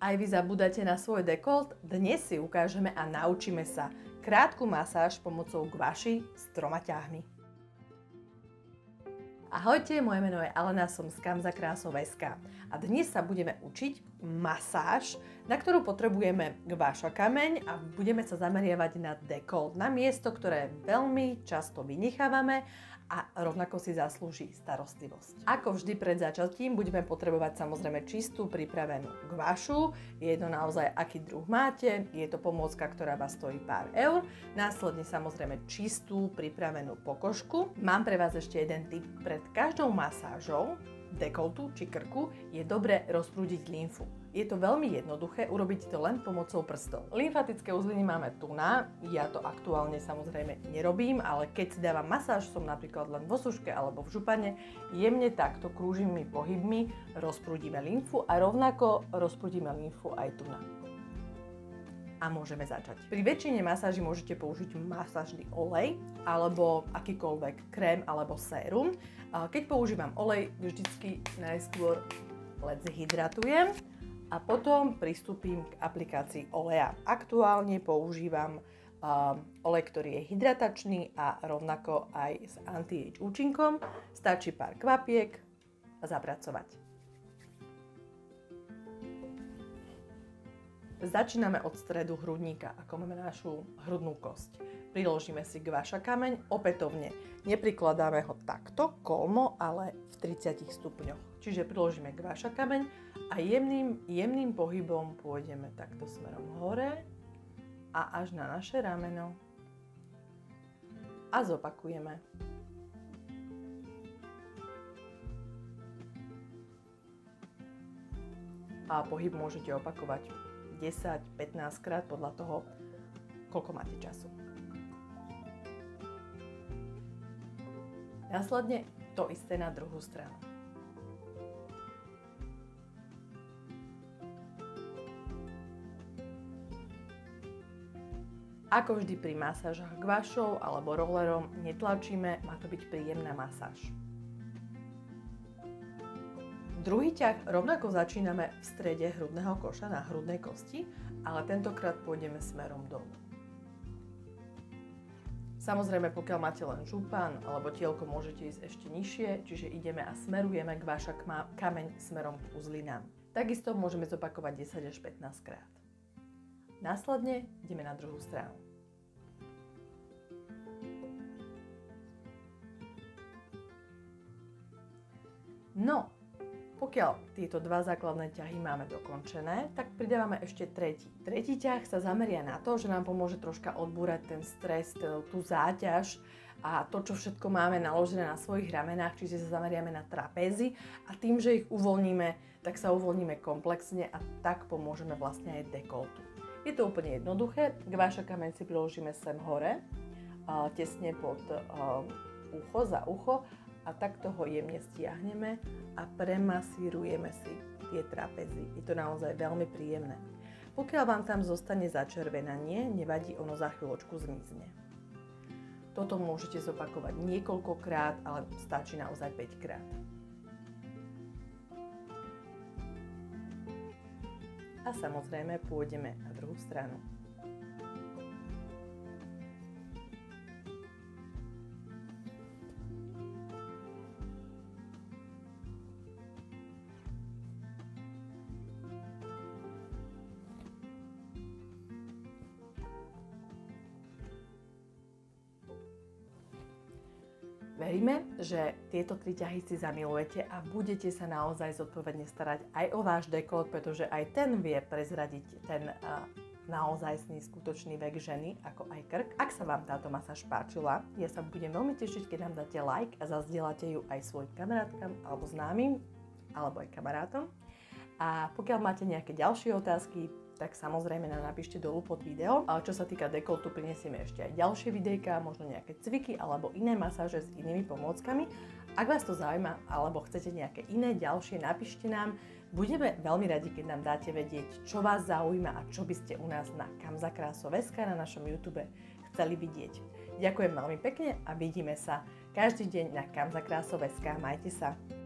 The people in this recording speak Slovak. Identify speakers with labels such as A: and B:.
A: Aj vy zabudáte na svoj dekolt? Dnes si ukážeme a naučíme sa krátku masáž pomocou gvaši s troma ťahmi. Ahojte, moje meno je Alena, som z Kam za krásou SK a dnes sa budeme učiť masáž, na ktorú potrebujeme gvaša kameň a budeme sa zameriavať na dekolt, na miesto, ktoré veľmi často vynechávame a rovnako si zaslúži starostlivosť. Ako vždy pred začatím budeme potrebovať samozrejme čistú pripravenú gvašu. Je to naozaj aký druh máte, je to pomôcka, ktorá vás stojí pár eur. Následne samozrejme čistú pripravenú pokožku. Mám pre vás ešte jeden tip. Pred každou masážou dekoltu či krku je dobre rozprúdiť lymfu. Je to veľmi jednoduché, urobiť to len pomocou prstov. Lymfatické uzliny máme tu na, ja to aktuálne samozrejme nerobím, ale keď si dávam masáž, som napríklad len vo suške alebo v župane, jemne takto krúživými pohybmi rozprúdime lymfu a rovnako rozprúdime lymfu aj tu na a môžeme začať. Pri väčšine masáži môžete použiť masážny olej alebo akýkoľvek krém alebo sérum. Keď používam olej, vždycky najskôr len zhydratujem a potom pristúpim k aplikácii oleja. Aktuálne používam olej, ktorý je hydratačný a rovnako aj s anti-age účinkom. Stačí pár kvapiek a zapracovať. Začíname od stredu hrudníka, ako máme našu hrudnú kosť. Priložíme si gvaša kameň, opätovne neprikladáme ho takto, kolmo, ale v 30 stupňoch. Čiže priložíme gvaša kameň a jemným, jemným pohybom pôjdeme takto smerom hore a až na naše rameno a zopakujeme. A pohyb môžete opakovať 10-15 krát podľa toho, koľko máte času. Následne to isté na druhú stranu. Ako vždy pri masážach gvašou alebo rollerom netlačíme, má to byť príjemná masáž. Druhý ťah rovnako začíname v strede hrudného koša na hrudnej kosti, ale tentokrát pôjdeme smerom dolu. Samozrejme, pokiaľ máte len župan alebo tielko, môžete ísť ešte nižšie, čiže ideme a smerujeme k váša kameň smerom k uzlinám. Takisto môžeme zopakovať 10 až 15 krát. Následne ideme na druhú stranu. No, pokiaľ tieto dva základné ťahy máme dokončené, tak pridávame ešte tretí. Tretí ťah sa zameria na to, že nám pomôže troška odbúrať ten stres, tú záťaž a to, čo všetko máme naložené na svojich ramenách, čiže sa zameriame na trapézy a tým, že ich uvoľníme, tak sa uvoľníme komplexne a tak pomôžeme vlastne aj dekoltu. Je to úplne jednoduché, váša kameň si priložíme sem hore, tesne pod ucho, za ucho a takto ho jemne stiahneme a premasírujeme si tie trapezy. Je to naozaj veľmi príjemné. Pokiaľ vám tam zostane začervenanie, nevadí, ono za chvíľočku zmizne. Toto môžete zopakovať niekoľkokrát, ale stačí naozaj 5 krát. A samozrejme pôjdeme na druhú stranu. Veríme, že tieto tri ťahy si zamilujete a budete sa naozaj zodpovedne starať aj o váš dekolt, pretože aj ten vie prezradiť ten uh, naozajstný skutočný vek ženy, ako aj krk. Ak sa vám táto masáž páčila, ja sa budem veľmi tešiť, keď nám dáte like a zazdielate ju aj svojim kamarátkam alebo známym, alebo aj kamarátom. A pokiaľ máte nejaké ďalšie otázky, tak samozrejme nám napíšte dolu pod video. A čo sa týka dekoltu, prinesieme ešte aj ďalšie videjka, možno nejaké cviky alebo iné masáže s inými pomôckami. Ak vás to zaujíma alebo chcete nejaké iné ďalšie, napíšte nám. Budeme veľmi radi, keď nám dáte vedieť, čo vás zaujíma a čo by ste u nás na Kam za krásoveska na našom YouTube chceli vidieť. Ďakujem veľmi pekne a vidíme sa každý deň na Kam za krásoveska. Majte sa.